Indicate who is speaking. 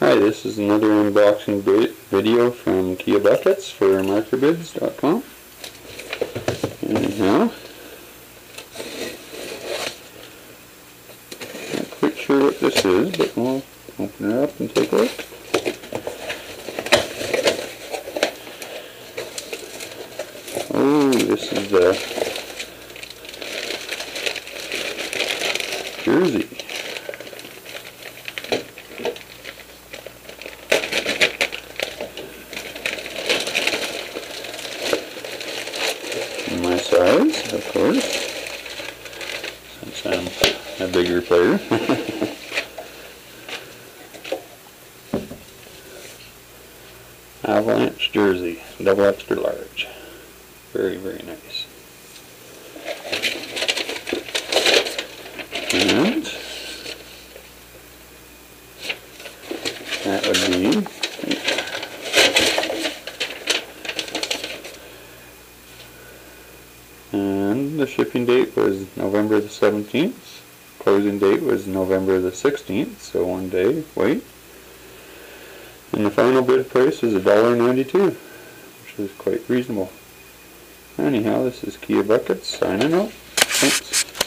Speaker 1: Hi, this is another unboxing video from Kia Buckets for markerbids.com. Anyhow, not quite sure what this is, but we'll open it up and take a look. Oh, this is the jersey. My size, of course, since I'm a bigger player. Avalanche jersey, double extra large. Very, very nice. And that would be and the shipping date was November the 17th. Closing date was November the 16th, so one day wait. And the final bid price was $1.92, which is quite reasonable. Anyhow, this is Kia Buckets signing out. Thanks.